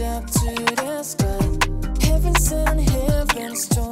up to the sky. Heaven sent, heaven storm.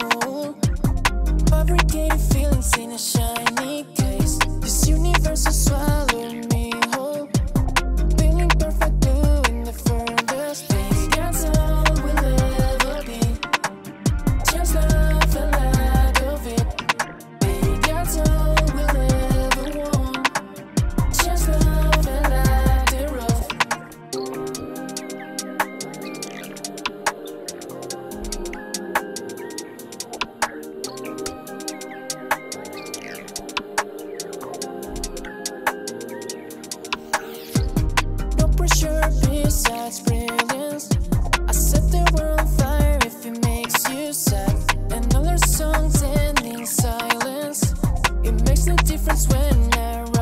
I set the world on fire if it makes you sad. And all our songs in silence. It makes no difference when I